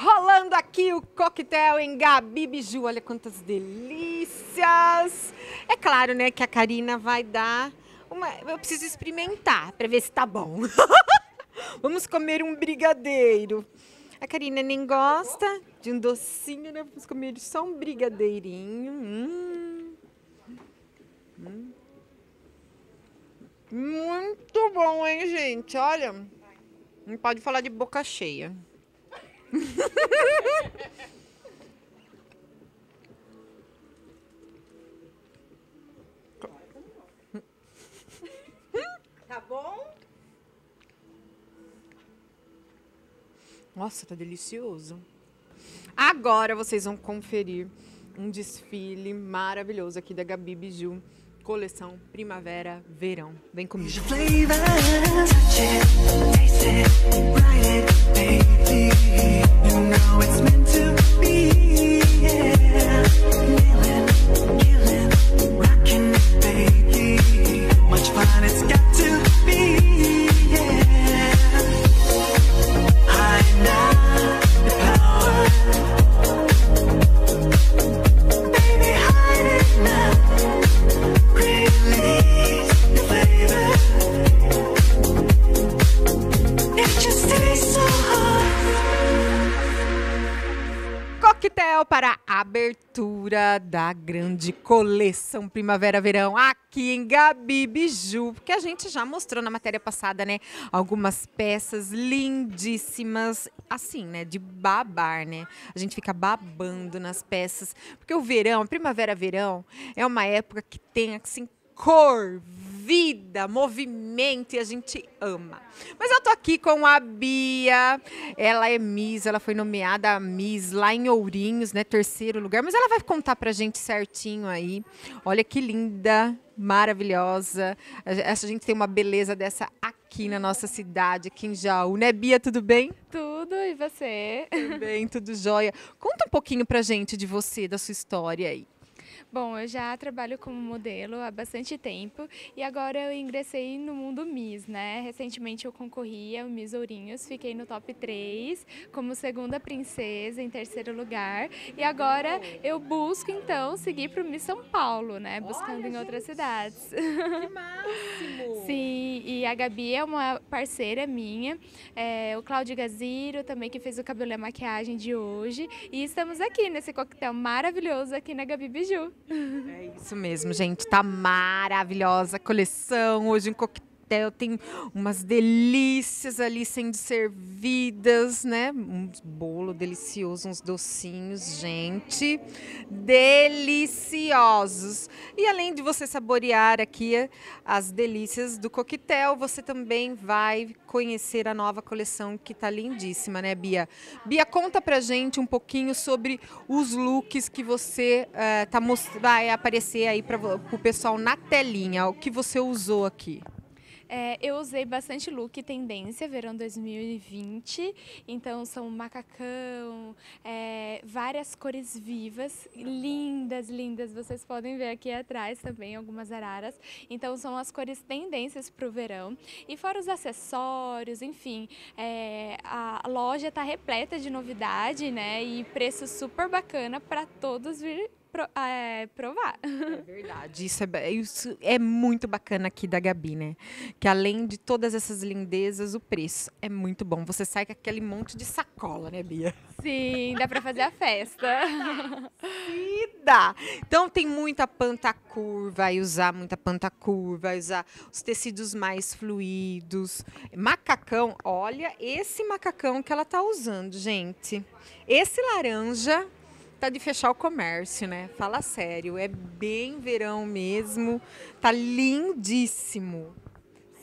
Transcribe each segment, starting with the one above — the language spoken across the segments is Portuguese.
Rolando aqui o coquetel em Gabi Biju. Olha quantas delícias! É claro, né, que a Karina vai dar uma. Eu preciso experimentar para ver se tá bom. Vamos comer um brigadeiro. A Karina nem gosta de um docinho, né? Vamos comer só um brigadeirinho. Hum. Hum. Muito bom, hein, gente? Olha, não pode falar de boca cheia. Tá bom? Nossa, tá delicioso. Agora vocês vão conferir um desfile maravilhoso aqui da Gabi Biju, coleção Primavera-Verão. Vem comigo. Coquetel para a abertura da grande coleção Primavera-Verão aqui em Gabi Biju, porque a gente já mostrou na matéria passada, né, algumas peças lindíssimas, assim, né, de babar, né? A gente fica babando nas peças, porque o verão, Primavera-Verão, é uma época que tem assim cor, vida, movimento e a gente ama. Mas eu tô aqui com a Bia. Ela é Miss, ela foi nomeada Miss lá em Ourinhos, né? Terceiro lugar. Mas ela vai contar pra gente certinho aí. Olha que linda, maravilhosa. A gente tem uma beleza dessa aqui na nossa cidade, aqui em Jaú, né, Bia? Tudo bem? Tudo, e você? Tudo bem, tudo jóia. Conta um pouquinho pra gente de você, da sua história aí. Bom, eu já trabalho como modelo há bastante tempo e agora eu ingressei no mundo Miss, né? Recentemente eu concorri ao Miss Ourinhos, fiquei no top 3 como segunda princesa em terceiro lugar e agora eu busco então seguir para o Miss São Paulo, né? Buscando em outras cidades. Que máximo! Sim, e a Gabi é uma parceira minha, é, o Cláudio Gaziro também que fez o cabelo e a maquiagem de hoje e estamos aqui nesse coquetel maravilhoso aqui na Gabi Biju. É isso mesmo, gente. Tá maravilhosa a coleção. Hoje um coquetel tem umas delícias ali sendo servidas, né? Uns bolo delicioso, uns docinhos, gente. Deliciosos. E além de você saborear aqui as delícias do coquetel, você também vai conhecer a nova coleção que tá lindíssima, né, Bia? Bia, conta pra gente um pouquinho sobre os looks que você eh, tá vai aparecer aí para o pessoal na telinha. O que você usou aqui? É, eu usei bastante look tendência verão 2020, então são macacão, é, várias cores vivas, lindas, lindas. Vocês podem ver aqui atrás também algumas araras. Então são as cores tendências para o verão. E fora os acessórios, enfim, é, a loja está repleta de novidade, né? E preço super bacana para todos vir pro- é, provar. É verdade, isso é, isso é muito bacana aqui da Gabi, né? Que além de todas essas lindezas, o preço é muito bom. Você sai com aquele monte de sacola, né, Bia? Sim, dá para fazer a festa. Vida! Então tem muita pantacur, vai usar muita pantacur, vai usar os tecidos mais fluidos. Macacão, olha esse macacão que ela tá usando, gente. Esse laranja tá de fechar o comércio, né? Fala sério, é bem verão mesmo. Tá lindíssimo.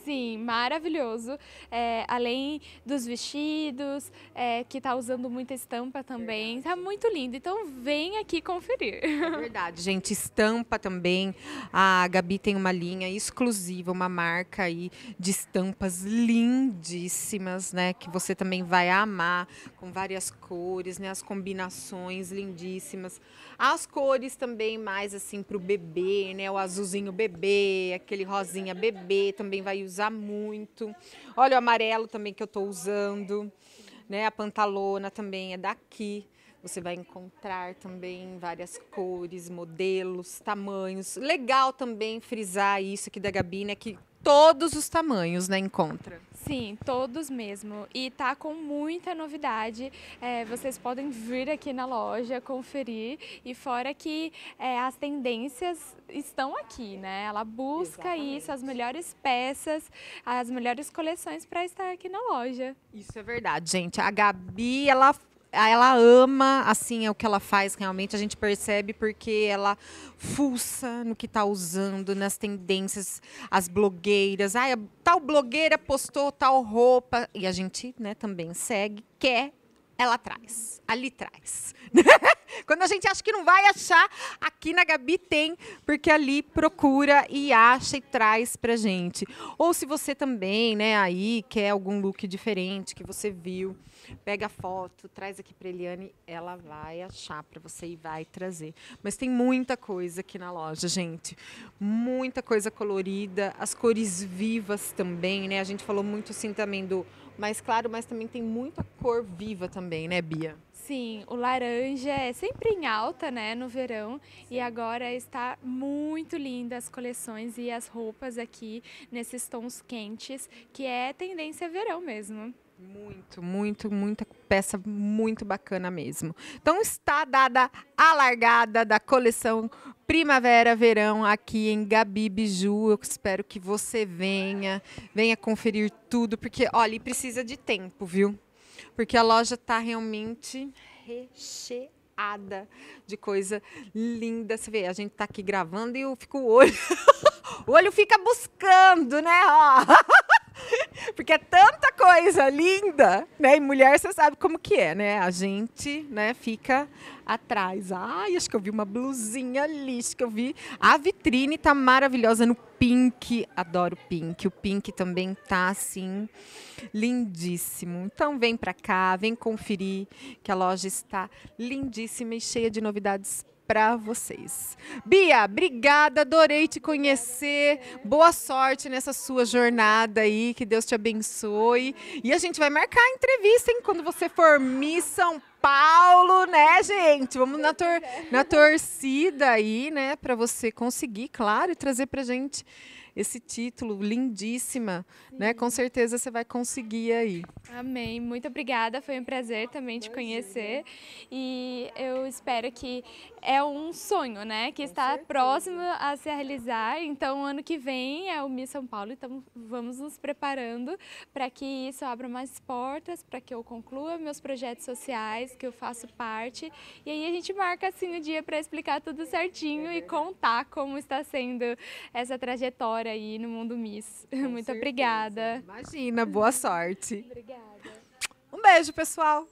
Sim, maravilhoso. É, além dos vestidos, é, que tá usando muita estampa também. Tá muito lindo. Então vem aqui conferir. É verdade, gente. Estampa também. A Gabi tem uma linha exclusiva, uma marca aí de estampas lindíssimas, né? Que você também vai amar, com várias cores, né? As combinações lindíssimas. As cores também mais assim pro bebê, né? O azulzinho bebê, aquele rosinha bebê também vai usar muito. Olha o amarelo também que eu tô usando. né? A pantalona também é daqui. Você vai encontrar também várias cores, modelos, tamanhos. Legal também frisar isso aqui da Gabi, né? Que todos os tamanhos, né? Encontra. Sim, todos mesmo. E tá com muita novidade. É, vocês podem vir aqui na loja, conferir. E fora que é, as tendências estão aqui, né? Ela busca isso, as melhores peças, as melhores coleções para estar aqui na loja. Isso é verdade, gente. A Gabi, ela ela ama assim é o que ela faz realmente. A gente percebe porque ela fuça no que está usando nas tendências as blogueiras. Ai tal blogueira postou tal roupa. E a gente né também segue quer ela traz. Ali traz quando a gente acha que não vai achar aqui na Gabi tem porque ali procura e acha e traz pra gente ou se você também né aí quer algum look diferente que você viu pega a foto, traz aqui para Eliane, ela vai achar para você e vai trazer. Mas tem muita coisa aqui na loja, gente. Muita coisa colorida, as cores vivas também, né? A gente falou muito assim também do mais claro, mas também tem muita cor viva também, né, Bia? Sim, o laranja é sempre em alta, né, no verão. E agora está muito linda as coleções e as roupas aqui nesses tons quentes, que é tendência verão mesmo. Muito, muito, muita peça muito bacana mesmo. Então está dada a largada da coleção Primavera Verão aqui em Gabi Biju. Eu espero que você venha, venha conferir tudo, porque olha, e precisa de tempo, viu? Porque a loja está realmente recheada de coisa linda. Você vê, a gente está aqui gravando e eu fico o olho, o olho fica buscando, né? Ó. Porque é tanta coisa linda, né? E mulher, você sabe como que é, né? A gente, né, fica atrás. Ai, acho que eu vi uma blusinha ali, acho que eu vi. A vitrine tá maravilhosa no pink. Adoro pink. O pink também tá assim lindíssimo. Então vem para cá, vem conferir que a loja está lindíssima e cheia de novidades para vocês. Bia, obrigada, adorei te conhecer. Boa sorte nessa sua jornada aí, que Deus te abençoe. E a gente vai marcar a entrevista, hein, quando você for Miss São Paulo, né, gente? Vamos na, tor na torcida aí, né, para você conseguir, claro, e trazer pra gente esse título lindíssima, né? Com certeza você vai conseguir aí. Amém. Muito obrigada. Foi um prazer também te conhecer. E eu espero que é um sonho, né? Que está próximo a se realizar. Então, ano que vem é o Miss São Paulo. Então, vamos nos preparando para que isso abra mais portas, para que eu conclua meus projetos sociais, que eu faço parte. E aí a gente marca assim o dia para explicar tudo certinho e contar como está sendo essa trajetória aí no mundo Miss. Com Muito certeza. obrigada. Imagina, boa sorte. Obrigada. Um beijo, pessoal.